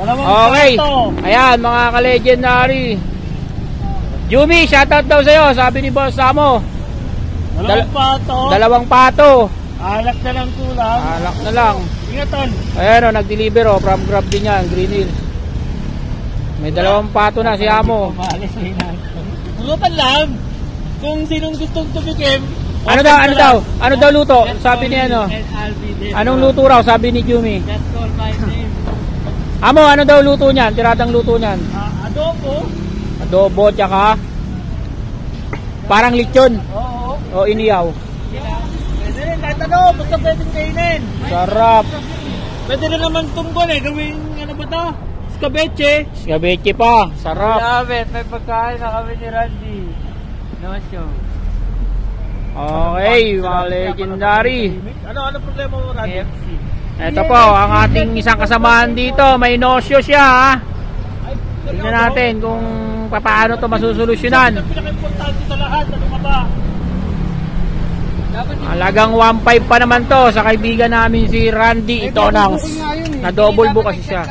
Dalawang Okay. Ayan, mga ka-legendary. Yumi, shoutout daw sa'yo. Sabi ni Boss Samo. Dalawang Dal- pato. Dalawang pato. Alak na lang kulang. Alak na lang. Ingatan. Ayan o, nag-deliver o. From Grab din yan, Green Hills. May dalawang pato na si Amo. Pulutan lang. Kung sinong gustong tumikim. Ano daw, ano daw? Ano daw luto? Sabi ni ano? Anong luto raw? Sabi ni Yumi. Amo, ano daw luto niyan? Tiradang luto niyan. Ah, adobo. Adobo, tsaka parang lechon Oo. o iniyaw. Pwede rin, kahit ano, basta pwedeng kainin. Sarap. Pwede rin naman tungkol eh, gawing ano ba to? Scabeche. Scabeche pa. Sarap. Grabe, may pagkain na kami ni Randy. No show. Okay, mga legendary. Ano, ano problema mo, Randy? KFC. Ito po, ang ating isang kasamahan dito. May nosyo siya ha. Tingnan natin kung paano to masusolusyonan. Ang pinaka-importante sa lahat, ano Halagang 1.5 pa naman to sa kaibigan namin si Randy ito nang na double book kasi siya.